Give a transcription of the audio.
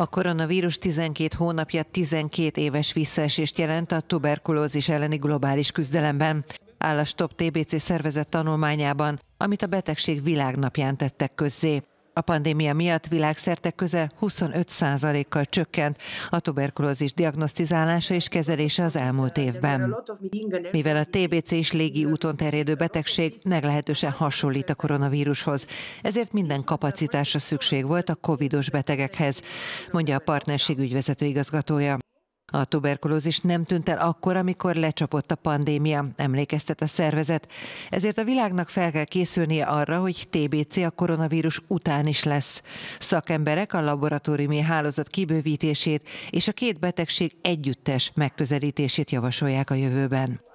A koronavírus 12 hónapja 12 éves visszaesést jelent a tuberkulózis elleni globális küzdelemben. Áll a Stop TBC szervezet tanulmányában, amit a betegség világnapján tettek közzé. A pandémia miatt világszerte közel 25%-kal csökkent a tuberkulózis diagnosztizálása és kezelése az elmúlt évben. Mivel a TBC is légi úton terjedő betegség meglehetősen hasonlít a koronavírushoz, ezért minden kapacitásra szükség volt a covidos betegekhez, mondja a partnerség ügyvezető igazgatója. A tuberkulózis nem tűnt el akkor, amikor lecsapott a pandémia, emlékeztet a szervezet. Ezért a világnak fel kell készülnie arra, hogy TBC a koronavírus után is lesz. Szakemberek a laboratóriumi hálózat kibővítését és a két betegség együttes megközelítését javasolják a jövőben.